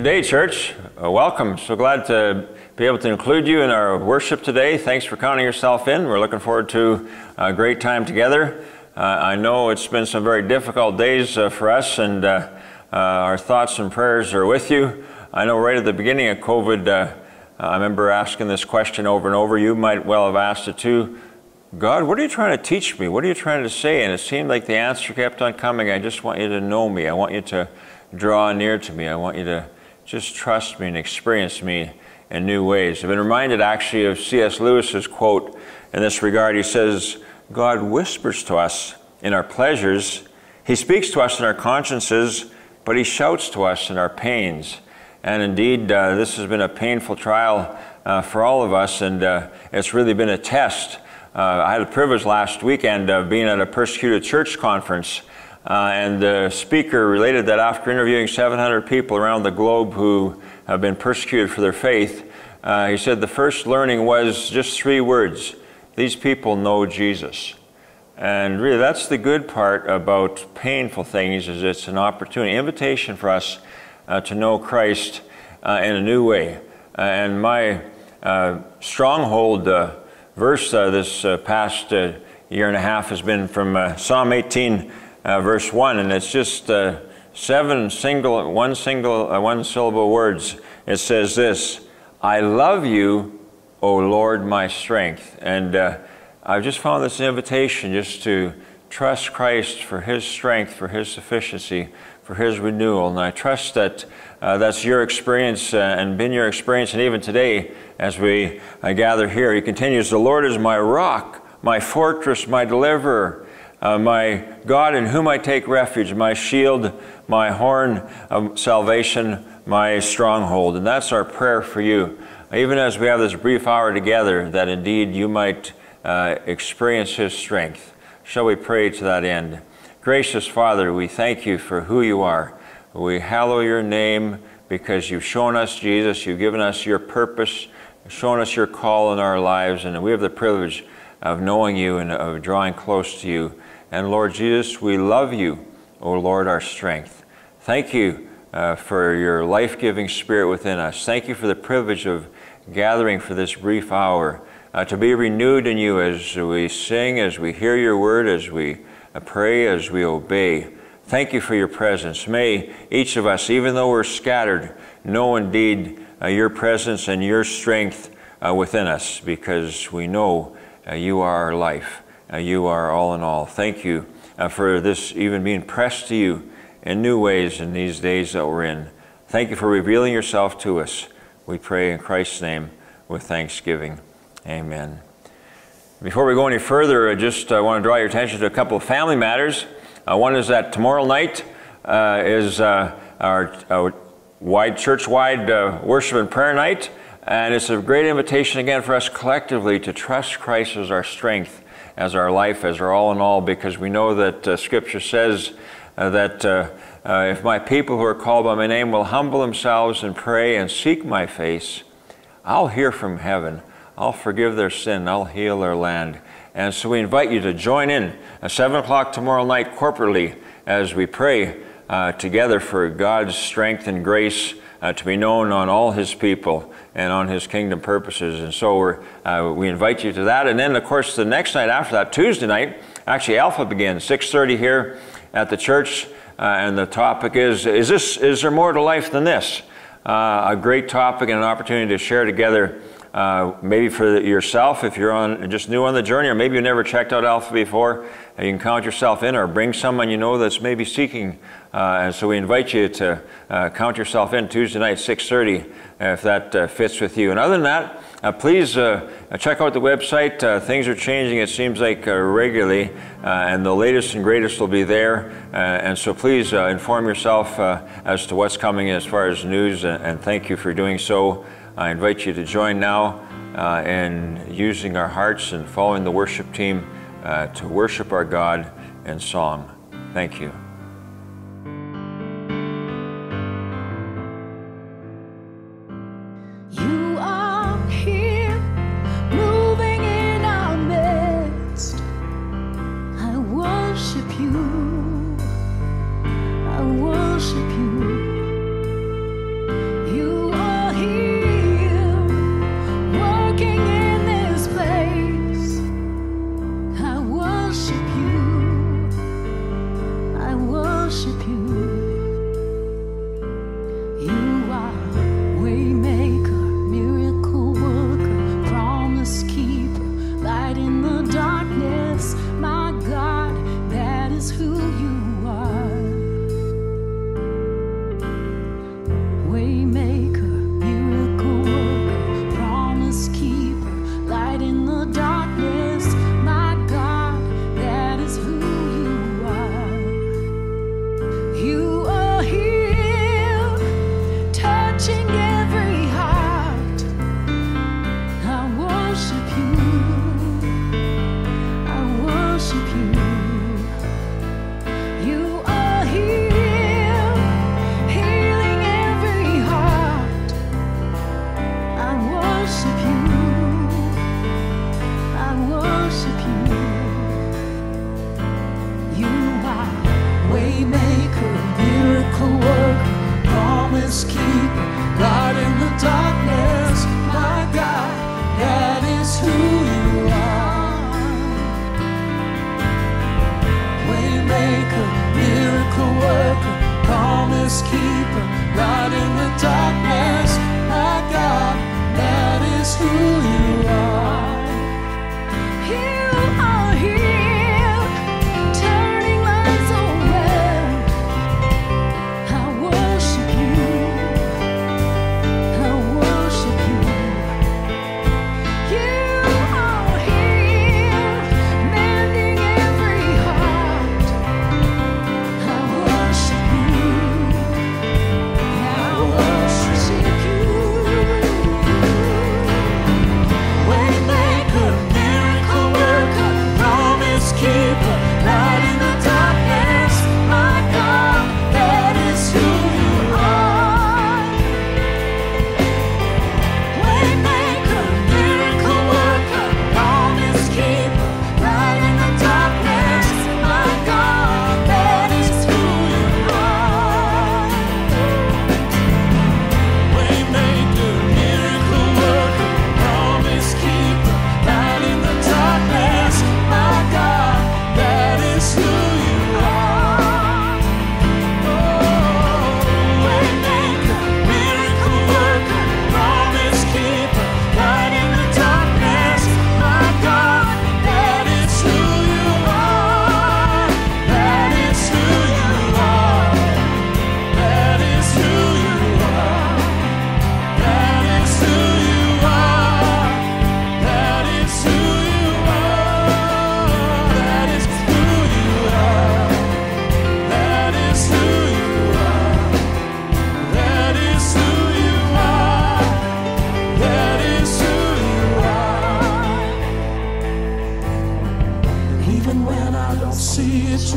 Good day, church. Uh, welcome. So glad to be able to include you in our worship today. Thanks for counting yourself in. We're looking forward to a great time together. Uh, I know it's been some very difficult days uh, for us, and uh, uh, our thoughts and prayers are with you. I know right at the beginning of COVID, I remember asking this question over and over. You might well have asked it too. God, what are you trying to teach me? What are you trying to say? And it seemed like the answer kept on coming. I just want you to know me. I want you to draw near to me. I want you to just trust me and experience me in new ways. I've been reminded actually of C.S. Lewis's quote in this regard. He says, God whispers to us in our pleasures, He speaks to us in our consciences, but He shouts to us in our pains. And indeed, uh, this has been a painful trial uh, for all of us, and uh, it's really been a test. Uh, I had the privilege last weekend of being at a persecuted church conference uh, and the speaker related that after interviewing 700 people around the globe who have been persecuted for their faith, uh, he said the first learning was just three words these people know Jesus. And really, that's the good part about painful things is it's an opportunity, invitation for us uh, to know Christ uh, in a new way. Uh, and my uh, stronghold verse this past year and a half has been from Psalm 18 uh, verse 1, and it's just uh, seven single, one single, uh, one syllable words. It says this I love you, O Lord, my strength. And uh, I've just found this invitation just to trust Christ for His strength, for His sufficiency, for His renewal. And I trust that uh, that's your experience uh, and been your experience. And even today, as we uh, gather here, He continues The Lord is my rock, my fortress, my deliverer uh, my God in whom I take refuge, my shield, my horn of salvation, my stronghold. And that's our prayer for you. Even as we have this brief hour together, that indeed you might uh, experience His strength. Shall we pray to that end? Gracious Father, we thank you for who you are. We hallow your name because you've shown us Jesus, you've given us your purpose, shown us your call in our lives, and we have the privilege of knowing you and of drawing close to you. And Lord Jesus, we love you, O Lord, our strength. Thank you uh, for your life giving spirit within us. Thank you for the privilege of gathering for this brief hour uh, to be renewed in you as we sing, as we hear your word, as we uh, pray, as we obey. Thank you for your presence. May each of us, even though we're scattered, know indeed uh, your presence and your strength uh, within us because we know uh, you are our life. Uh, you are all in all. Thank you uh, for this even being pressed to you in new ways in these days that we're in. Thank you for revealing yourself to us. We pray in Christ's name with thanksgiving. Amen. Before we go any further, I just uh, want to draw your attention to a couple of family matters. Uh, one is that tomorrow night uh, is uh, our, our, wide church-wide worship and prayer night, and it's a great invitation again for us collectively to trust Christ as our strength as our life, as our all in all, because we know that uh, Scripture says uh, that uh, uh, if my people who are called by my name will humble themselves and pray and seek my face, I'll hear from heaven. I'll forgive their sin. I'll heal their land. And so we invite you to join in at 7 o'clock tomorrow night corporately as we pray uh, together for God's strength and grace uh, to be known on all his people and on his kingdom purposes. And so we're, uh, we invite you to that. And then, of course, the next night after that, Tuesday night, actually Alpha begins, 6.30 here at the church. Uh, and the topic is, is, this, is there more to life than this? Uh, a great topic and an opportunity to share together uh, maybe for yourself if you're on just new on the journey or maybe you never checked out alpha before you can count yourself in or bring someone you know that's maybe seeking uh, and so we invite you to uh, count yourself in tuesday night 6.30 if that uh, fits with you. And other than that uh, please uh, check out the website. Things are changing it seems like regularly and the latest and greatest will be there. And so please inform yourself as to what's coming as far as news and thank you for doing so I invite you to join now uh, in using our hearts and following the worship team uh, to worship our God in song. Thank you. You are here, moving in our midst. I worship you.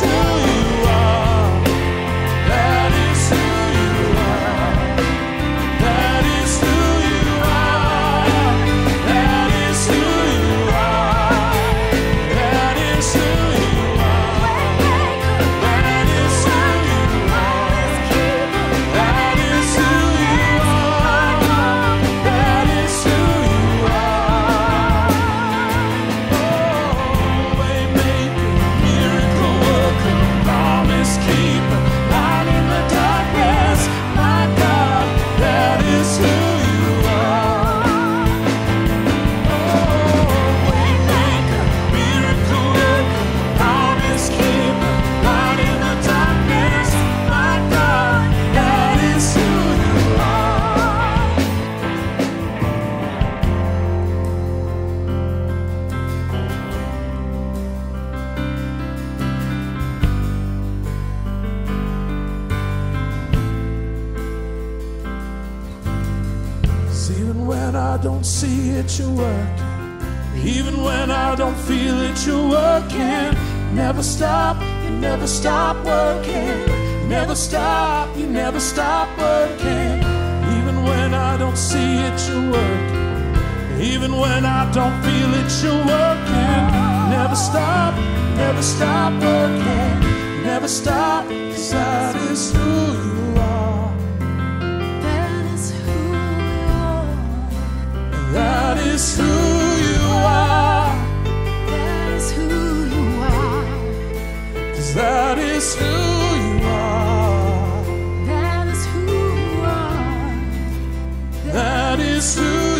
say that you're working. Even when I don't feel it, you're working. Never stop, you never stop working. Never stop, you never stop working. Even when I don't see it, you're working. Even when I don't feel it, you're working. Never stop, never stop working. Never stop, cause that is who you are. That is who you are. That is who you are. Cause that is who you are. That is who you are. That is who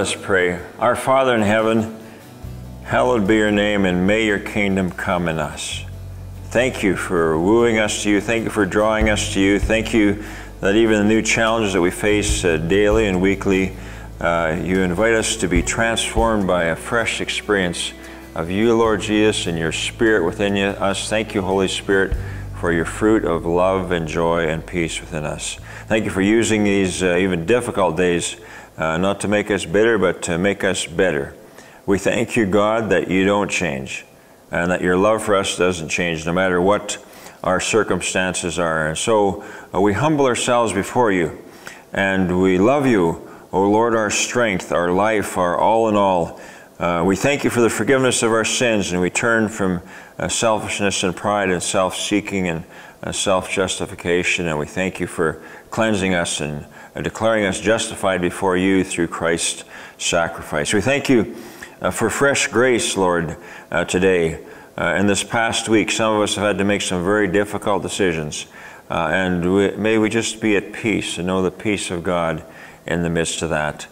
us pray. Our Father in heaven, hallowed be your name, and may your kingdom come in us. Thank you for wooing us to you. Thank you for drawing us to you. Thank you that even the new challenges that we face uh, daily and weekly, uh, you invite us to be transformed by a fresh experience of you, Lord Jesus, and your Spirit within you, us. Thank you, Holy Spirit, for your fruit of love and joy and peace within us. Thank you for using these uh, even difficult days uh, not to make us bitter, but to make us better. We thank you, God, that you don't change and that your love for us doesn't change no matter what our circumstances are. And so uh, we humble ourselves before you and we love you, O Lord, our strength, our life, our all in all. Uh, we thank you for the forgiveness of our sins and we turn from uh, selfishness and pride and self seeking and uh, self justification. And we thank you for cleansing us and declaring us justified before you through Christ's sacrifice. We thank you uh, for fresh grace, Lord, uh, today. Uh, in this past week, some of us have had to make some very difficult decisions. Uh, and we, may we just be at peace and know the peace of God in the midst of that.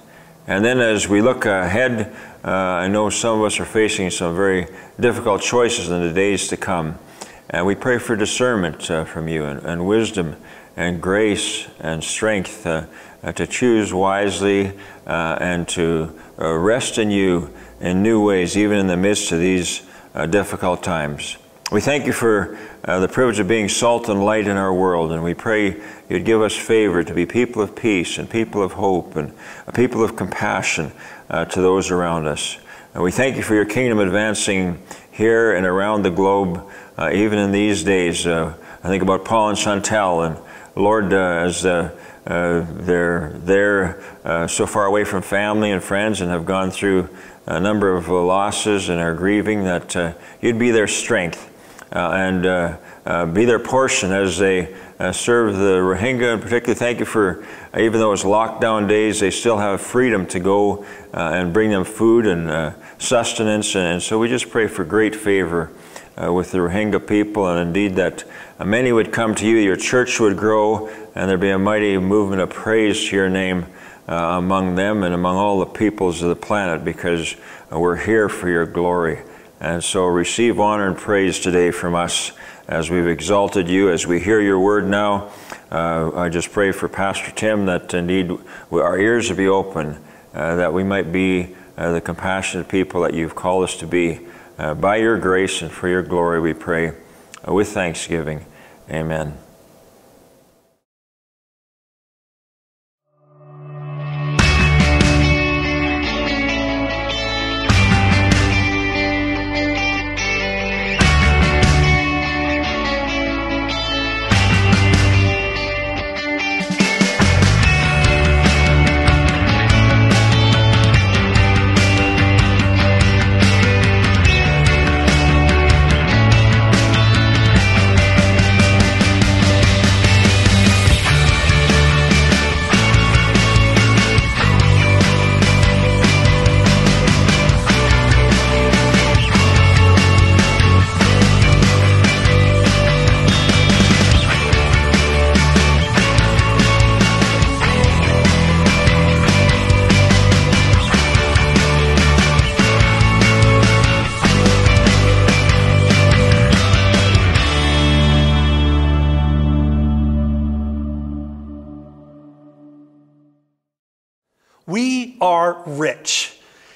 And then as we look ahead, uh, I know some of us are facing some very difficult choices in the days to come. And we pray for discernment uh, from you and, and, wisdom and grace and strength uh, uh to choose wisely uh, and to uh, rest in you in new ways, even in the midst of these difficult times. We thank you for the privilege of being salt and light in our world, and we pray you'd give us favor to be people of peace and people of hope and people of compassion to those around us. And we thank you for your kingdom advancing here and around the globe, uh, even in these days. Uh, I think about Paul and Chantel, and Lord, uh, as uh, uh, they're there uh, so far away from family and friends and have gone through a number of losses and are grieving, that you'd be their strength and be their portion as they serve the Rohingya. And particularly, thank you for, even though it's lockdown days, they still have freedom to go and bring them food and sustenance. And, so we just pray for great favor uh, with the Rohingya people, and indeed that uh, many would come to you, your church would grow, and there'd be a mighty movement of praise to your name uh, among them and among all the peoples of the planet because uh, we're here for your glory. And so receive honor and praise today from us as we've exalted you, as we hear your word now. Uh, I just pray for Pastor Tim that indeed our ears would be open, uh, that we might be uh, the compassionate people that you've called us to be. Uh, by your grace and for your glory, we pray uh, with thanksgiving. Amen.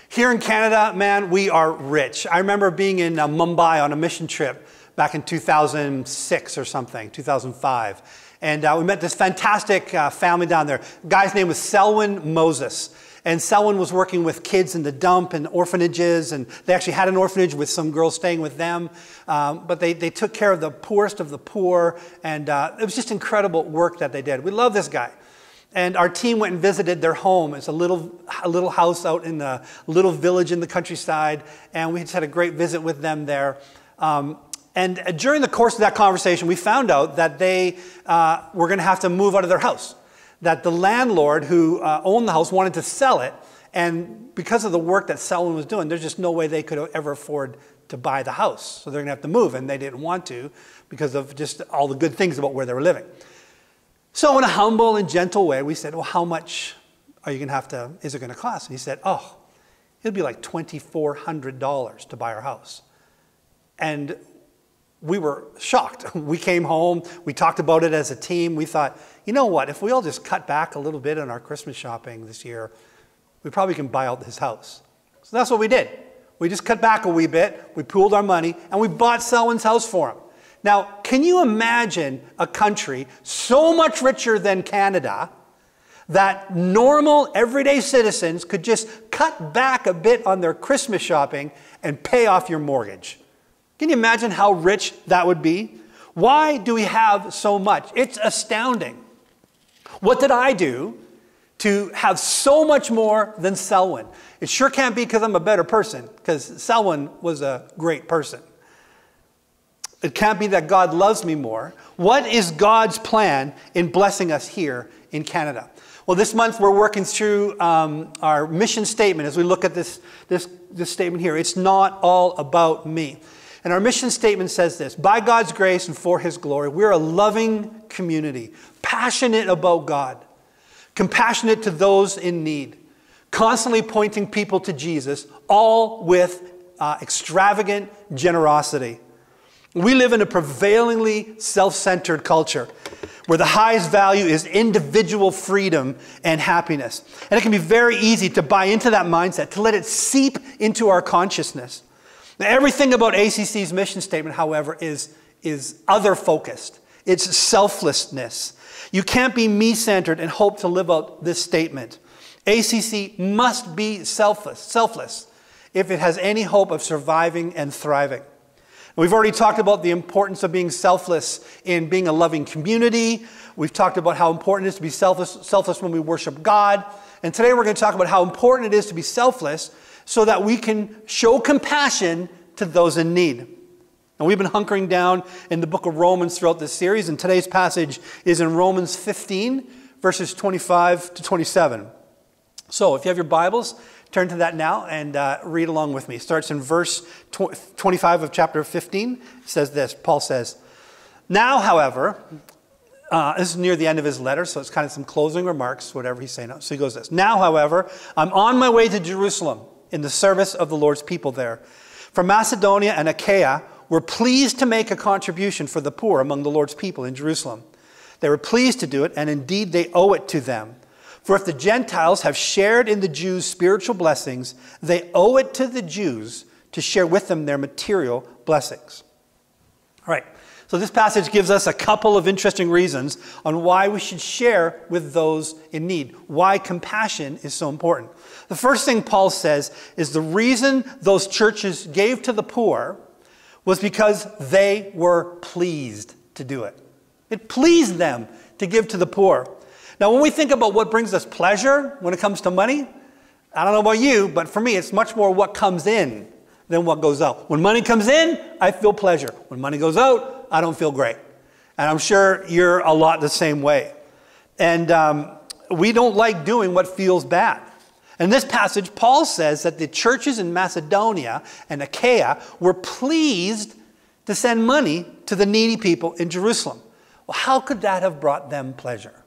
Here in Canada, man, we are rich. I remember being in uh, Mumbai on a mission trip back in 2006 or something, 2005. And uh, we met this fantastic uh, family down there. The guy's name was Selwyn Moses. And Selwyn was working with kids in the dump and orphanages, and they actually had an orphanage with some girls staying with them. Um, but they, they took care of the poorest of the poor, and uh, it was just incredible work that they did. We love this guy. And our team went and visited their home. It's a little, a little house out in a little village in the countryside. And we just had a great visit with them there. Um, and during the course of that conversation, we found out that they uh, were going to have to move out of their house. That the landlord who uh, owned the house wanted to sell it. And because of the work that Selwyn was doing, there's just no way they could ever afford to buy the house. So they're going to have to move. And they didn't want to because of just all the good things about where they were living. So, in a humble and gentle way, we said, Well, how much are you going to have to, is it going to cost? And he said, Oh, it'll be like $2,400 to buy our house. And we were shocked. We came home, we talked about it as a team. We thought, you know what, if we all just cut back a little bit on our Christmas shopping this year, we probably can buy out this house. So that's what we did. We just cut back a wee bit, we pooled our money, and we bought Selwyn's house for him. Now, can you imagine a country so much richer than Canada that normal, everyday citizens could just cut back a bit on their Christmas shopping and pay off your mortgage? Can you imagine how rich that would be? Why do we have so much? It's astounding. What did I do to have so much more than Selwyn? It sure can't be because I'm a better person, because Selwyn was a great person. It can't be that God loves me more. What is God's plan in blessing us here in Canada? Well, this month we're working through um, our mission statement as we look at this, this, this statement here. It's not all about me. And our mission statement says this By God's grace and for His glory, we're a loving community, passionate about God, compassionate to those in need, constantly pointing people to Jesus, all with uh, extravagant generosity. We live in a prevailingly self centered culture where the highest value is individual freedom and happiness. And it can be very easy to buy into that mindset, to let it seep into our consciousness. Now, everything about ACC's mission statement, however, is, is other focused, it's selflessness. You can't be me centered and hope to live out this statement. ACC must be selfless, selfless if it has any hope of surviving and thriving. We've already talked about the importance of being selfless in being a loving community. We've talked about how important it is to be selfless, selfless when we worship God. And today we're going to talk about how important it is to be selfless so that we can show compassion to those in need. And we've been hunkering down in the book of Romans throughout this series, and today's passage is in Romans 15, verses 25 to 27. So if you have your Bibles, turn to that now and uh, read along with me. It starts in verse 25 of chapter 15. It says this Paul says, Now, however, uh, this is near the end of his letter, so it's kind of some closing remarks, whatever he's saying. So he goes this Now, however, I'm on my way to Jerusalem in the service of the Lord's people there. From Macedonia and Achaia were pleased to make a contribution for the poor among the Lord's people in Jerusalem. They were pleased to do it, and indeed they owe it to them. For if the Gentiles have shared in the Jews' spiritual blessings, they owe it to the Jews to share with them their material blessings. All right, so this passage gives us a couple of interesting reasons on why we should share with those in need, why compassion is so important. The first thing Paul says is the reason those churches gave to the poor was because they were pleased to do it. It pleased them to give to the poor. Now, when we think about what brings us pleasure when it comes to money, I don't know about you, but for me, it's much more what comes in than what goes out. When money comes in, I feel pleasure. When money goes out, I don't feel great. And I'm sure you're a lot the same way. And um, we don't like doing what feels bad. In this passage, Paul says that the churches in Macedonia and Achaia were pleased to send money to the needy people in Jerusalem. Well, how could that have brought them pleasure?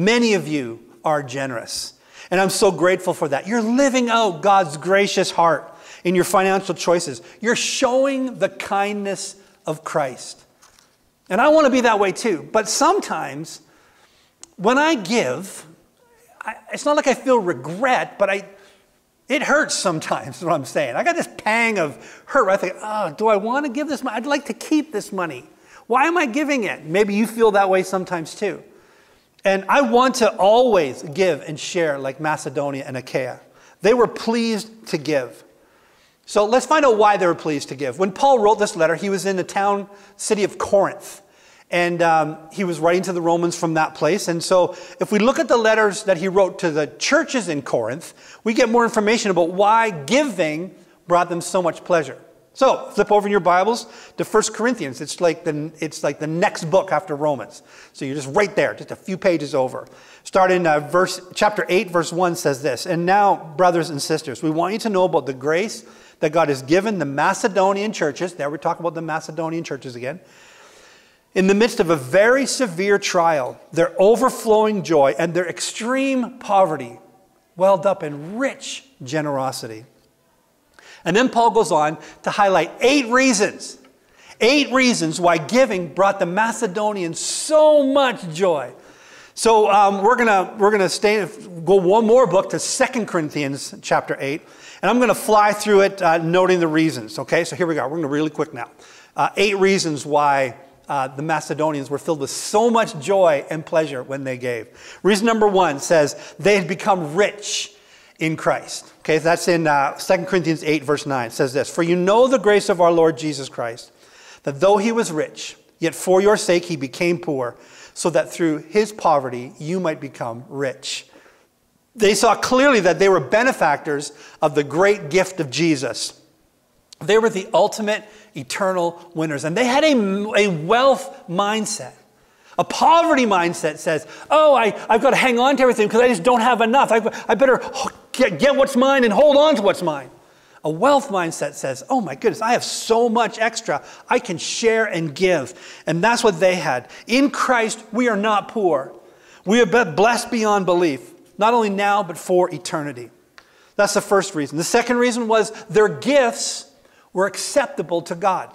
Many of you are generous, and I'm so grateful for that. You're living out God's gracious heart in your financial choices, you're showing the kindness of Christ. And I want to be that way too, but sometimes when I give, I, it's not like I feel regret, but I, it hurts sometimes, is what I'm saying. I got this pang of hurt. I think, oh, do I want to give this money? I'd like to keep this money. Why am I giving it? Maybe you feel that way sometimes too. And I want to always give and share like Macedonia and Achaia. They were pleased to give. So let's find out why they were pleased to give. When Paul wrote this letter, he was in the town city of Corinth. And um, he was writing to the Romans from that place. And so, if we look at the letters that he wrote to the churches in Corinth, we get more information about why giving brought them so much pleasure. So, flip over in your Bibles to 1 Corinthians. It's like, the, it's like the next book after Romans. So, you're just right there, just a few pages over. Start in uh, verse, chapter 8, verse 1 says this And now, brothers and sisters, we want you to know about the grace that God has given the Macedonian churches. There we talk about the Macedonian churches again In the midst of a very severe trial, their overflowing joy and their extreme poverty welled up in rich generosity. And then Paul goes on to highlight eight reasons, eight reasons why giving brought the Macedonians so much joy. So um, we're gonna we're gonna stay go one more book to Second Corinthians chapter eight, and I'm gonna fly through it, uh, noting the reasons. Okay, so here we go. We're gonna really quick now. Uh, eight reasons why uh, the Macedonians were filled with so much joy and pleasure when they gave. Reason number one says they had become rich in Christ. Okay, that's in uh, 2 Corinthians 8, verse 9. It says this For you know the grace of our Lord Jesus Christ, that though he was rich, yet for your sake he became poor so that through his poverty you might become rich. They saw clearly that they were benefactors of the great gift of Jesus. They were the ultimate eternal winners, and they had a, a wealth mindset. A poverty mindset says, Oh, I, I've got to hang on to everything because I just don't have enough. I, I better get, get what's mine and hold on to what's mine. A wealth mindset says, oh my goodness, I have so much extra. I can share and give. And that's what they had. In Christ, we are not poor. We are blessed beyond belief, not only now, but for eternity. That's the first reason. The second reason was their gifts were acceptable to God.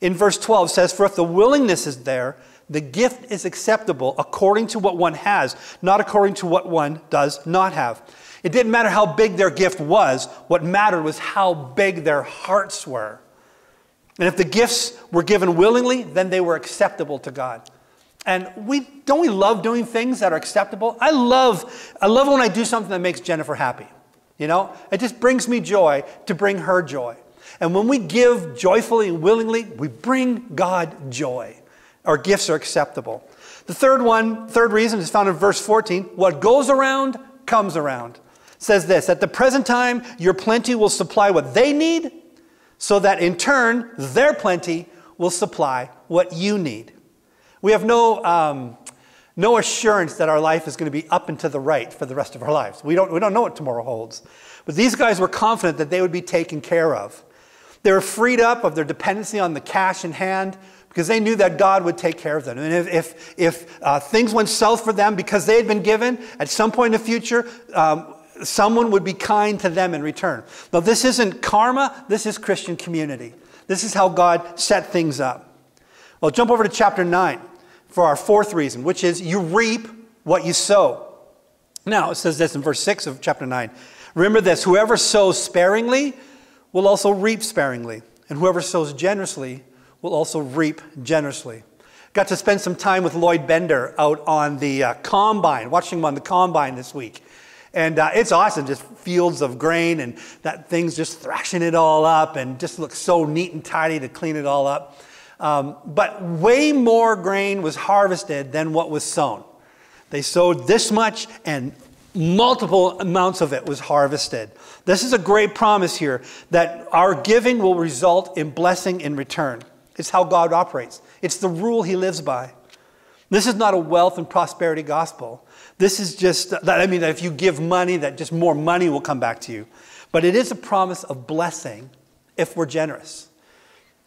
In verse 12 says, For if the willingness is there, the gift is acceptable according to what one has, not according to what one does not have. It didn't matter how big their gift was, what mattered was how big their hearts were. And if the gifts were given willingly, then they were acceptable to God. And we don't we love doing things that are acceptable? I love I love when I do something that makes Jennifer happy. You know? It just brings me joy to bring her joy. And when we give joyfully and willingly, we bring God joy. Our gifts are acceptable. The third one, third reason is found in verse 14. What goes around comes around says this At the present time, your plenty will supply what they need, so that in turn, their plenty will supply what you need. We have no, um, no assurance that our life is going to be up and to the right for the rest of our lives. We don't, we don't know what tomorrow holds. But these guys were confident that they would be taken care of. They were freed up of their dependency on the cash in hand because they knew that God would take care of them. And if, if, if uh, things went south for them because they had been given at some point in the future, um, someone would be kind to them in return. Now, this isn't karma, this is Christian community. This is how God set things up. Well, jump over to chapter 9 for our fourth reason, which is you reap what you sow. Now, it says this in verse 6 of chapter 9. Remember this whoever sows sparingly will also reap sparingly, and whoever sows generously will also reap generously. Got to spend some time with Lloyd Bender out on the uh, combine, watching him on the combine this week. And uh, it's awesome, just fields of grain and that thing's just thrashing it all up and just looks so neat and tidy to clean it all up. Um, but way more grain was harvested than what was sown. They sowed this much and multiple amounts of it was harvested. This is a great promise here that our giving will result in blessing in return. It's how God operates, it's the rule He lives by. This is not a wealth and prosperity gospel. This is just, that, I mean, that if you give money, that just more money will come back to you. But it is a promise of blessing if we're generous.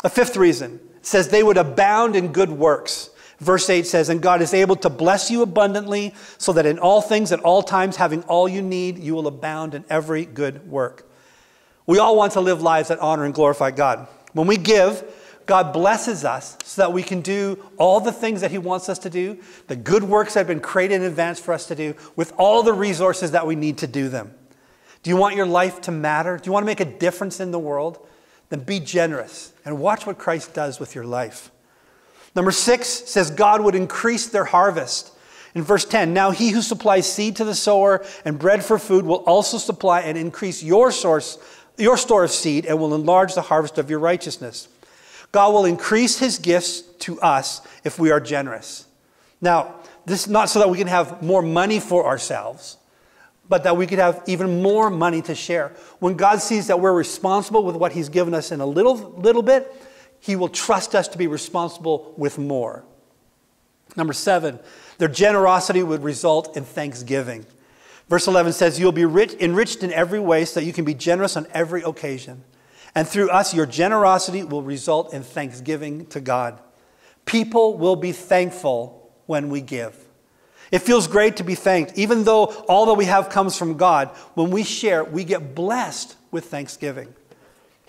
A fifth reason says they would abound in good works. Verse 8 says, And God is able to bless you abundantly, so that in all things, at all times, having all you need, you will abound in every good work. We all want to live lives that honor and glorify God. When we give, God blesses us so that we can do all the things that He wants us to do, the good works that have been created in advance for us to do, with all the resources that we need to do them. Do you want your life to matter? Do you want to make a difference in the world? Then be generous and watch what Christ does with your life. Number six says God would increase their harvest. In verse 10, now he who supplies seed to the sower and bread for food will also supply and increase your source, your store of seed, and will enlarge the harvest of your righteousness. God will increase his gifts to us if we are generous. Now, this is not so that we can have more money for ourselves, but that we could have even more money to share. When God sees that we're responsible with what he's given us in a little, little bit, he will trust us to be responsible with more. Number seven, their generosity would result in thanksgiving. Verse 11 says, You'll be rich, enriched in every way so that you can be generous on every occasion. And through us, your generosity will result in thanksgiving to God. People will be thankful when we give. It feels great to be thanked. Even though all that we have comes from God, when we share, we get blessed with thanksgiving.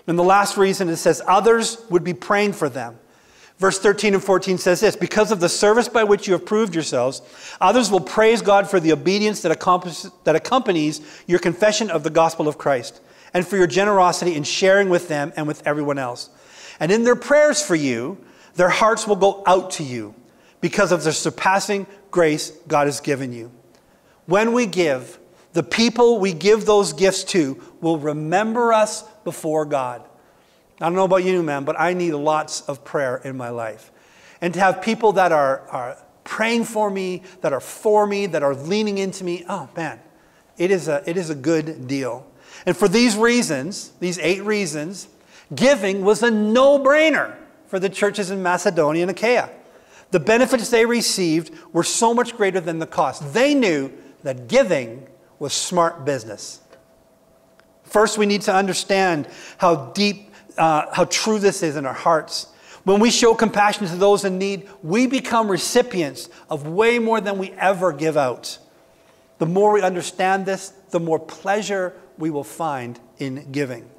And the last reason it says others would be praying for them. Verse 13 and 14 says this Because of the service by which you have proved yourselves, others will praise God for the obedience that, that accompanies your confession of the gospel of Christ, and for your generosity in sharing with them and with everyone else. And in their prayers for you, their hearts will go out to you because of the surpassing grace God has given you. When we give, the people we give those gifts to will remember us before God. I don't know about you, man, but I need lots of prayer in my life. And to have people that are, are praying for me, that are for me, that are leaning into me, oh man, it is a, it is a good deal. And for these reasons, these eight reasons, giving was a no brainer for the churches in Macedonia and Achaia. The benefits they received were so much greater than the cost. They knew that giving was smart business. First, we need to understand how deep, uh, how true this is in our hearts. When we show compassion to those in need, we become recipients of way more than we ever give out. The more we understand this, the more pleasure we will find in giving.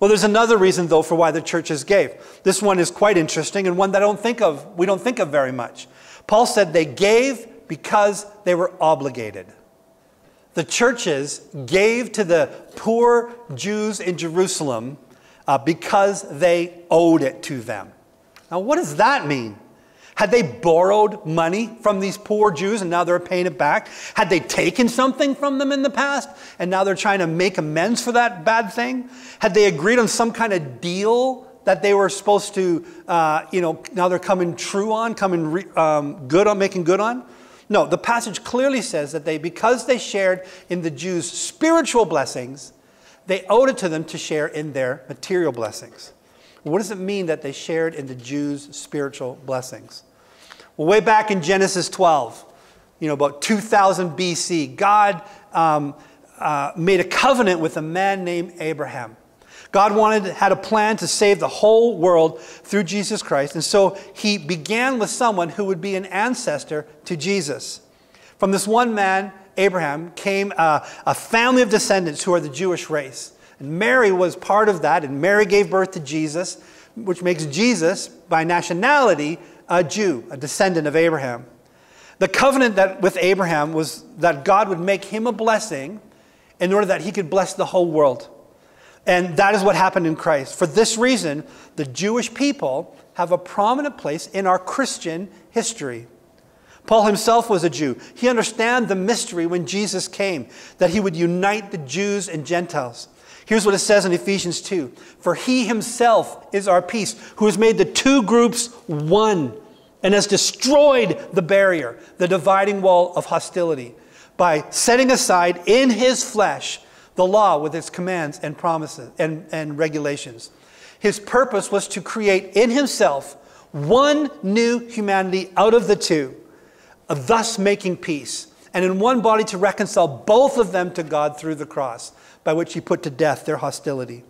Well, there's another reason, though, for why the churches gave. This one is quite interesting and one that I don't think of, we don't think of very much. Paul said they gave because they were obligated. The churches gave to the poor Jews in Jerusalem uh, because they owed it to them. Now, what does that mean? Had they borrowed money from these poor Jews and now they're paying it back? Had they taken something from them in the past and now they're trying to make amends for that bad thing? Had they agreed on some kind of deal that they were supposed to, uh, you know, now they're coming true on, coming re- um, good on, making good on? No, the passage clearly says that they, because they shared in the Jews' spiritual blessings, they owed it to them to share in their material blessings. What does it mean that they shared in the Jews' spiritual blessings? Well, way back in Genesis 12, you know, about 2000 BC, God um, uh, made a covenant with a man named Abraham. God wanted, had a plan to save the whole world through Jesus Christ, and so he began with someone who would be an ancestor to Jesus. From this one man, Abraham, came a, a family of descendants who are the Jewish race. And Mary was part of that, and Mary gave birth to Jesus, which makes Jesus, by nationality, a Jew, a descendant of Abraham. The covenant that with Abraham was that God would make him a blessing in order that he could bless the whole world. And that is what happened in Christ. For this reason, the Jewish people have a prominent place in our Christian history. Paul himself was a Jew. He understood the mystery when Jesus came, that he would unite the Jews and Gentiles. Here's what it says in Ephesians 2 For he himself is our peace, who has made the two groups one and has destroyed the barrier, the dividing wall of hostility, by setting aside in his flesh the law with its commands and promises and, and regulations. His purpose was to create in himself one new humanity out of the two, thus making peace, and in one body to reconcile both of them to God through the cross by which he put to death their hostility.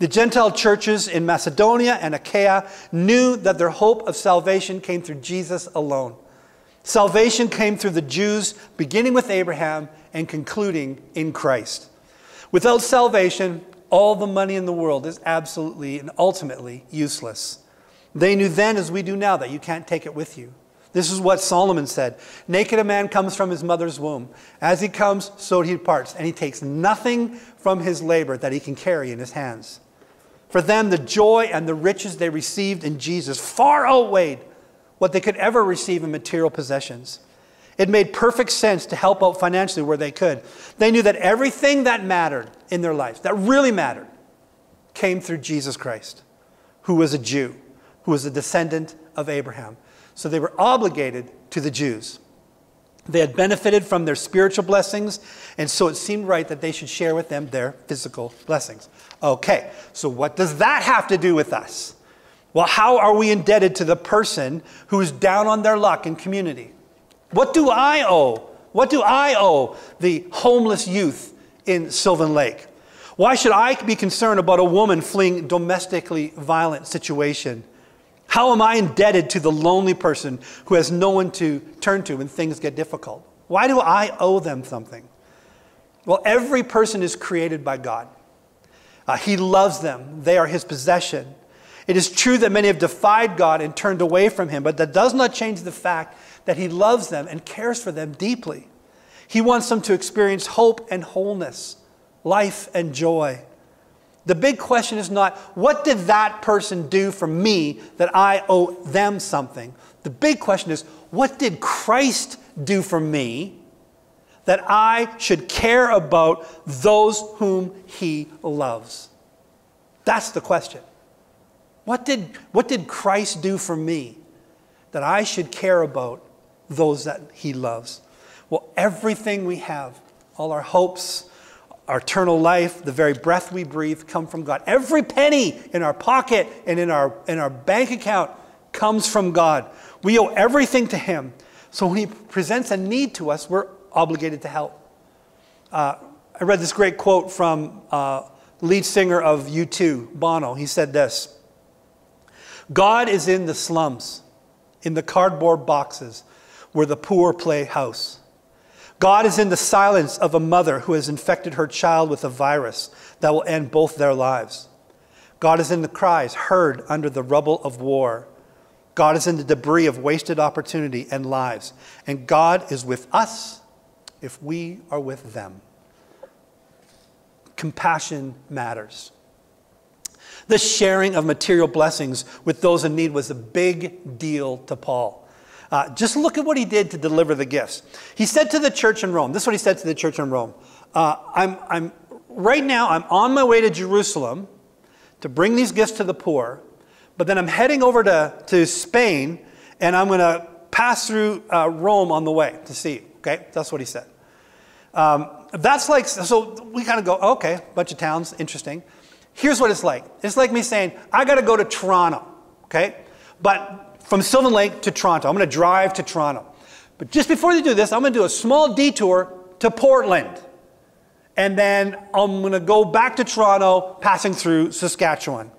The Gentile churches in Macedonia and Achaia knew that their hope of salvation came through Jesus alone. Salvation came through the Jews, beginning with Abraham and concluding in Christ. Without salvation, all the money in the world is absolutely and ultimately useless. They knew then, as we do now, that you can't take it with you. This is what Solomon said Naked a man comes from his mother's womb. As he comes, so he departs, and he takes nothing from his labor that he can carry in his hands. For them, the joy and the riches they received in Jesus far outweighed what they could ever receive in material possessions. It made perfect sense to help out financially where they could. They knew that everything that mattered in their lives, that really mattered, came through Jesus Christ, who was a Jew, who was a descendant of Abraham. So they were obligated to the Jews. They had benefited from their spiritual blessings, and so it seemed right that they should share with them their physical blessings. Okay, so what does that have to do with us? Well, how are we indebted to the person who is down on their luck in community? What do I owe? What do I owe the homeless youth in Sylvan Lake? Why should I be concerned about a woman fleeing domestically violent situation How am I indebted to the lonely person who has no one to turn to when things get difficult? Why do I owe them something? Well, every person is created by God. Uh, he loves them, they are His possession. It is true that many have defied God and turned away from Him, but that does not change the fact that He loves them and cares for them deeply. He wants them to experience hope and wholeness, life and joy. The big question is not, what did that person do for me that I owe them something? The big question is, what did Christ do for me that I should care about those whom he loves? That's the question. What did, what did Christ do for me that I should care about those that he loves? Well, everything we have, all our hopes, our eternal life, the very breath we breathe, come from God. Every penny in our pocket and in our, in our bank account comes from God. We owe everything to Him. So when He presents a need to us, we're obligated to help. Uh, I read this great quote from uh, lead singer of U2, Bono. He said this God is in the slums, in the cardboard boxes where the poor play house. God is in the silence of a mother who has infected her child with a virus that will end both their lives. God is in the cries heard under the rubble of war. God is in the debris of wasted opportunity and lives. And God is with us if we are with them. Compassion matters. The sharing of material blessings with those in need was a big deal to Paul. Uh, just look at what he did to deliver the gifts. He said to the church in Rome, this is what he said to the church in Rome. Uh, I'm, I'm, right now, I'm on my way to Jerusalem to bring these gifts to the poor, but then I'm heading over to, to Spain and I'm going to pass through uh, Rome on the way to see you. Okay? That's what he said. Um, that's like, so we kind of go, okay, bunch of towns, interesting. Here's what it's like it's like me saying, I got to go to Toronto. Okay? But from Sylvan Lake to Toronto. I'm going to drive to Toronto. But just before they do this, I'm going to do a small detour to Portland. And then I'm going to go back to Toronto, passing through Saskatchewan.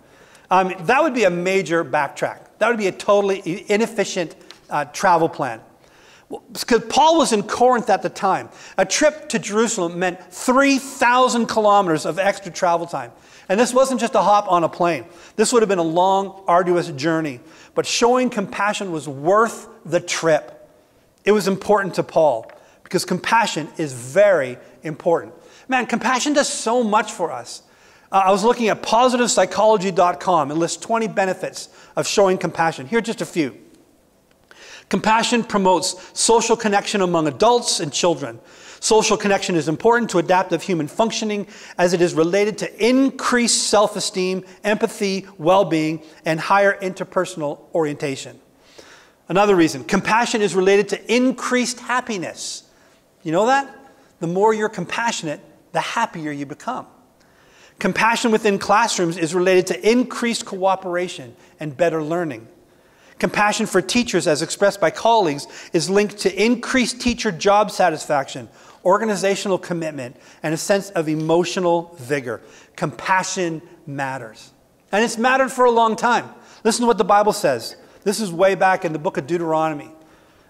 Um, that would be a major backtrack. That would be a totally inefficient uh, travel plan. Because Paul was in Corinth at the time. A trip to Jerusalem meant 3,000 kilometers of extra travel time. And this wasn't just a hop on a plane, this would have been a long, arduous journey. But showing compassion was worth the trip. It was important to Paul because compassion is very important. Man, compassion does so much for us. Uh, I was looking at positivepsychology.com and lists 20 benefits of showing compassion. Here are just a few. Compassion promotes social connection among adults and children. Social connection is important to adaptive human functioning as it is related to increased self esteem, empathy, well being, and higher interpersonal orientation. Another reason compassion is related to increased happiness. You know that? The more you're compassionate, the happier you become. Compassion within classrooms is related to increased cooperation and better learning. Compassion for teachers, as expressed by colleagues, is linked to increased teacher job satisfaction, organizational commitment, and a sense of emotional vigor. Compassion matters. And it's mattered for a long time. Listen to what the Bible says. This is way back in the book of Deuteronomy.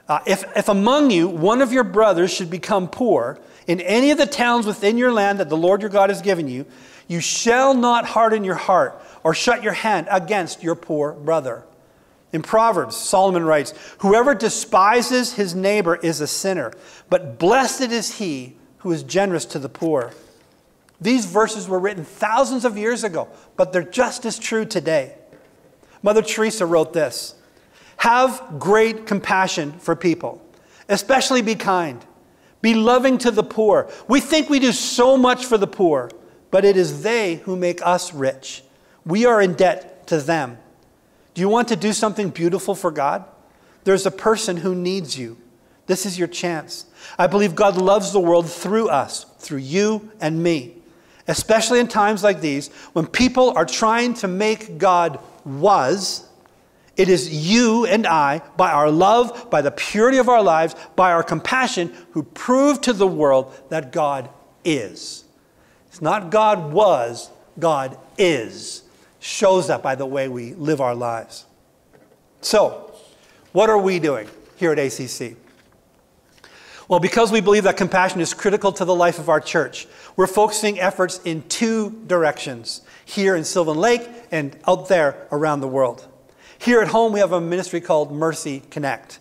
Uh, if, if among you one of your brothers should become poor in any of the towns within your land that the Lord your God has given you, you shall not harden your heart or shut your hand against your poor brother. In Proverbs, Solomon writes, Whoever despises his neighbor is a sinner, but blessed is he who is generous to the poor. These verses were written thousands of years ago, but they're just as true today. Mother Teresa wrote this Have great compassion for people, especially be kind. Be loving to the poor. We think we do so much for the poor, but it is they who make us rich. We are in debt to them. Do you want to do something beautiful for God? There's a person who needs you. This is your chance. I believe God loves the world through us, through you and me. Especially in times like these, when people are trying to make God was, it is you and I, by our love, by the purity of our lives, by our compassion, who prove to the world that God is. It's not God was, God is shows that by the way we live our lives. So, what are we doing here at ACC? Well, because we believe that compassion is critical to the life of our church, we're focusing efforts in two directions here in Sylvan Lake and out there around the world. Here at home, we have a ministry called Mercy Connect.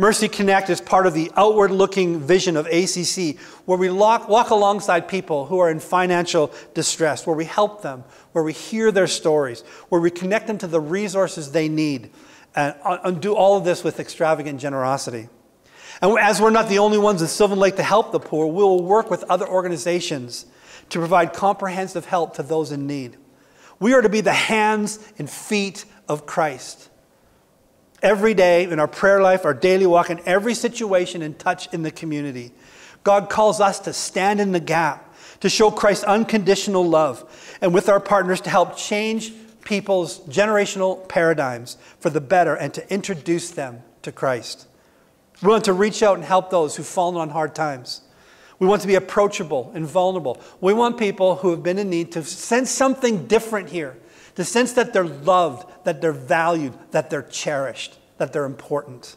Mercy Connect is part of the outward looking vision of ACC, where we walk, walk, alongside people who are in financial distress, where we help them, where we hear their stories, where we connect them to the resources they need, and, uh, and do all of this with extravagant generosity. And as we're not the only ones in Sylvan Lake to help the poor, we will work with other organizations to provide comprehensive help to those in need. We are to be the hands and feet of Christ every day in our prayer life, our daily walk, in every situation and touch in the community. God calls us to stand in the gap, to show Christ's unconditional love, and with our partners to help change people's generational paradigms for the better and to introduce them to Christ. We want to reach out and help those who've fallen on hard times. We want to be approachable and vulnerable. We want people who have been in need to sense something different here to sense that they're loved, that they're valued, that they're cherished, that they're important.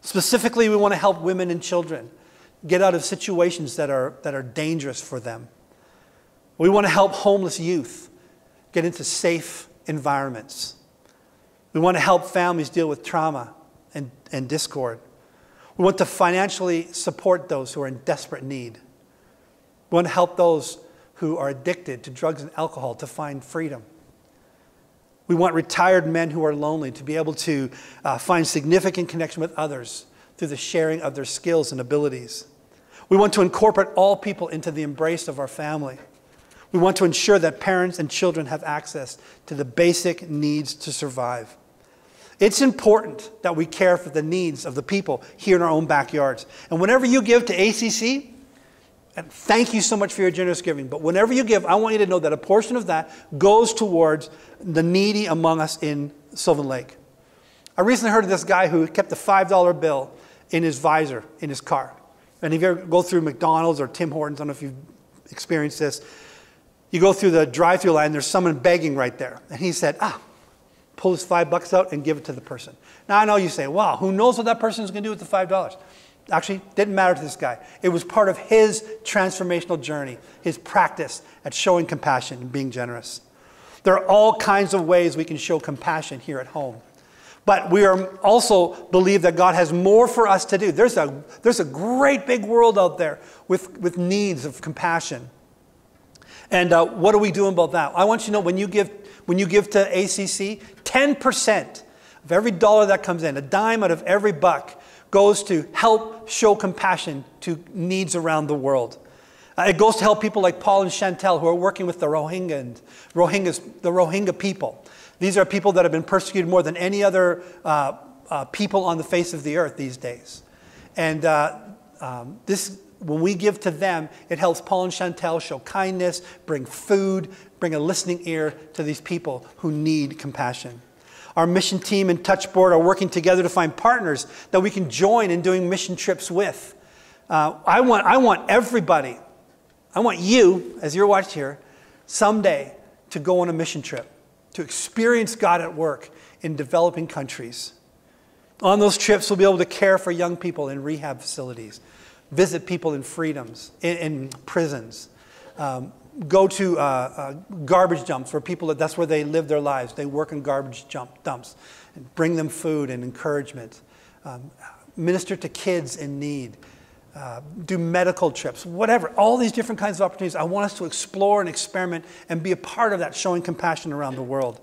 Specifically, we want to help women and children get out of situations that are, that are dangerous for them. We want to help homeless youth get into safe environments. We want to help families deal with trauma and, and discord. We want to financially support those who are in desperate need. We want to help those who are addicted to drugs and alcohol to find freedom. We want retired men who are lonely to be able to uh, find significant connection with others through the sharing of their skills and abilities. We want to incorporate all people into the embrace of our family. We want to ensure that parents and children have access to the basic needs to survive. It's important that we care for the needs of the people here in our own backyards. And whenever you give to ACC, and thank you so much for your generous giving. But whenever you give, I want you to know that a portion of that goes towards the needy among us in Sylvan Lake. I recently heard of this guy who kept a $5 bill in his visor in his car. And if you ever go through McDonald's or Tim Hortons, I don't know if you've experienced this, you go through the drive through line, there's someone begging right there. And he said, ah, pull his five bucks out and give it to the person. Now I know you say, wow, who knows what that person is going to do with the $5? Actually, didn't matter to this guy. It was part of his transformational journey, his practice at showing compassion and being generous. There are all kinds of ways we can show compassion here at home. But we are also believe that God has more for us to do. There's a, there's a great big world out there with, with needs of compassion. And uh, what are we doing about that? I want you to know when you give, when you give to ACC, 10% of every dollar that comes in, a dime out of every buck, goes to help show compassion to needs around the world. Uh, it goes to help people like Paul and Chantel who are working with the Rohingya and Rohingyas, the Rohingya people. These are people that have been persecuted more than any other uh, uh, people on the face of the earth these days. And uh, um, this, when we give to them, it helps Paul and Chantel show kindness, bring food, bring a listening ear to these people who need compassion. Our mission team and Touchboard are working together to find partners that we can join in doing mission trips with. Uh, I, want, I want everybody, I want you, as you're watching here, someday to go on a mission trip, to experience God at work in developing countries. On those trips, we'll be able to care for young people in rehab facilities, visit people in freedoms, in, in prisons, um, go to uh, uh, garbage dumps where people, that's where they live their lives. They work in garbage jump, dumps and bring them food and encouragement. Um, minister to kids in need. Uh, do medical trips, whatever, all these different kinds of opportunities. I want us to explore and experiment and be a part of that, showing compassion around the world.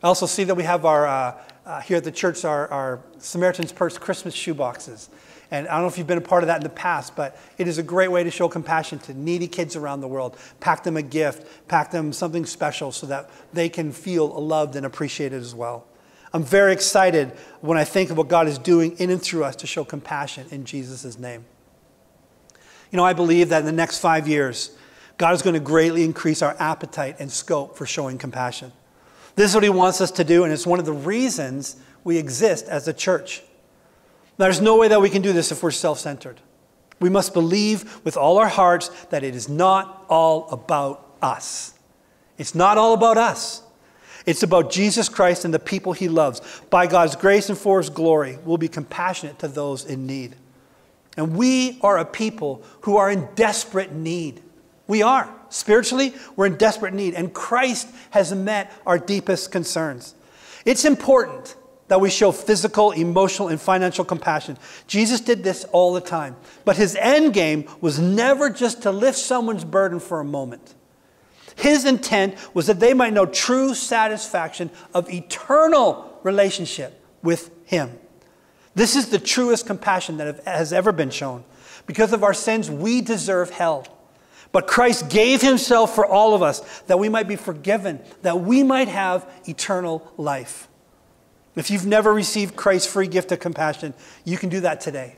I also see that we have our, uh, uh, here at the church, our, our Samaritan's Purse Christmas shoe boxes. And I don't know if you've been a part of that in the past, but it is a great way to show compassion to needy kids around the world. Pack them a gift, pack them something special so that they can feel loved and appreciated as well. I'm very excited when I think of what God is doing in and through us to show compassion in Jesus' name. You know, I believe that in the next five years, God is going to greatly increase our appetite and scope for showing compassion. This is what He wants us to do, and it's one of the reasons we exist as a church. There's no way that we can do this if we're self centered. We must believe with all our hearts that it is not all about us. It's not all about us. It's about Jesus Christ and the people he loves. By God's grace and for his glory, we'll be compassionate to those in need. And we are a people who are in desperate need. We are. Spiritually, we're in desperate need, and Christ has met our deepest concerns. It's important that we show physical, emotional, and financial compassion. Jesus did this all the time. But his end game was never just to lift someone's burden for a moment. His intent was that they might know true satisfaction of eternal relationship with him. This is the truest compassion that has ever been shown. Because of our sins, we deserve hell. But Christ gave himself for all of us that we might be forgiven, that we might have eternal life. If you've never received Christ's free gift of compassion, you can do that today.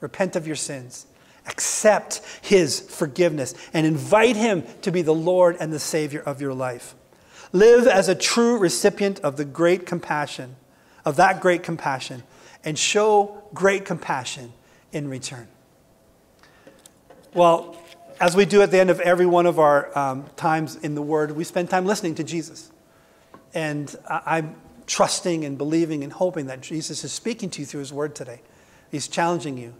Repent of your sins, accept his forgiveness, and invite him to be the Lord and the Savior of your life. Live as a true recipient of the great compassion, of that great compassion, and show great compassion in return. Well, as we do at the end of every one of our um, times in the Word, we spend time listening to Jesus. And I, am trusting and believing and hoping that Jesus is speaking to you through His Word today. He's challenging you.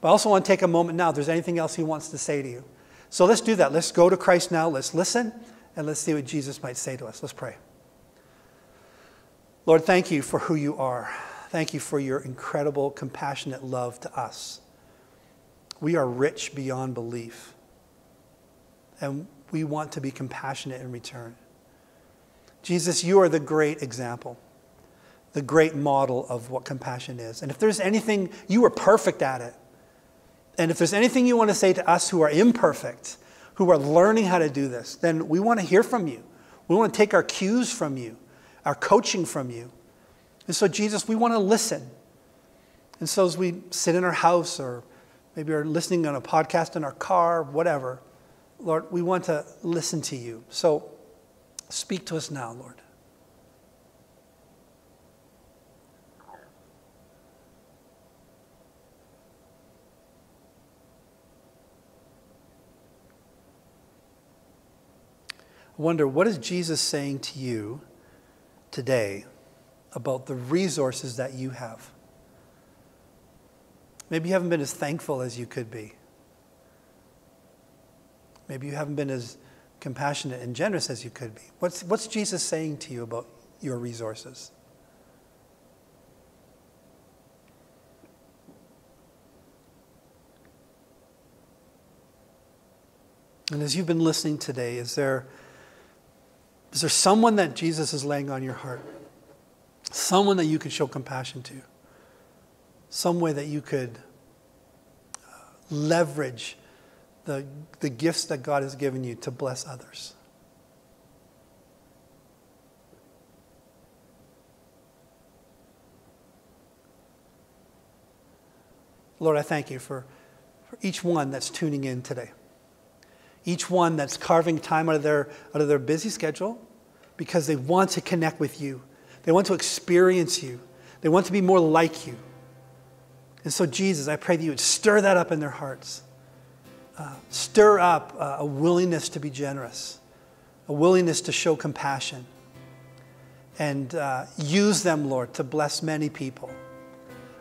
But I also want to take a moment now, if there's anything else He wants to say to you. So let's do that. Let's go to Christ now. Let's listen and let's see what Jesus might say to us. Let's pray. Lord, thank you for who you are. Thank you for your incredible, compassionate love to us. We are rich beyond belief and we want to be compassionate in return. Jesus, you are the great example, the great model of what compassion is. And if there's anything, you are perfect at it. And if there's anything you want to say to us who are imperfect, who are learning how to do this, then we want to hear from you. We want to take our cues from you, our coaching from you. And so, Jesus, we want to listen. And so, as we sit in our house or maybe are listening on a podcast in our car, whatever, Lord, we want to listen to you. So speak to us now, Lord. Wonder, what is Jesus saying to you today about the resources that you have? Maybe you haven't been as thankful as you could be. Maybe you haven't been as compassionate and generous as you could be. What's, what's Jesus saying to you about your resources? And as you've been listening today, is there, is there someone that Jesus is laying on your heart? Someone that you could show compassion to? Some way that you could uh, leverage the, the gifts that God has given you to bless others. Lord, I thank you for, for each one that's tuning in today. Each one that's carving time out of, their, out of their busy schedule because they want to connect with you. They want to experience you. They want to be more like you. And so, Jesus, I pray that you would stir that up in their hearts uh, stir up uh, a willingness to be generous, a willingness to show compassion, and uh, use them, Lord, to bless many people.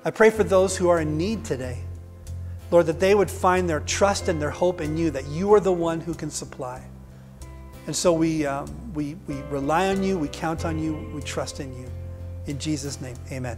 I pray for those who are in need today, Lord, that they would find their trust and their hope in you, that you are the one who can supply. And so we, um, we, we rely on you, we count on you, we trust in you. In Jesus' name, amen.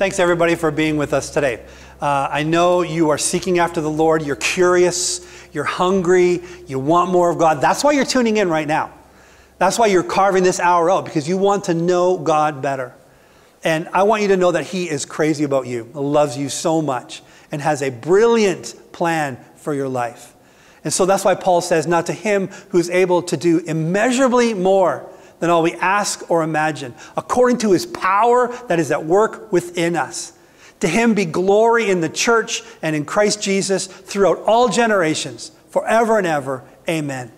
Thanks, everybody, for being with us today. Uh, I know you are seeking after the Lord. You're curious. You're hungry. You want more of God. That's why you're tuning in right now. That's why you're carving this hour out, because you want to know God better. And I want you to know that He is crazy about you, loves you so much, and has a brilliant plan for your life. And so that's why Paul says, Now to Him who's able to do immeasurably more than all we ask or imagine, according to His power that is at work within us. To Him be glory in the church and in Christ Jesus throughout all generations, forever and ever. Amen.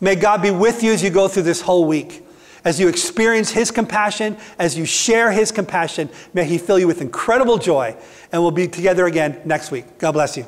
May God be with you as you go through this whole week. As you experience His compassion, as you share His compassion, may He fill you with incredible joy. And we'll be together again next week. God bless you.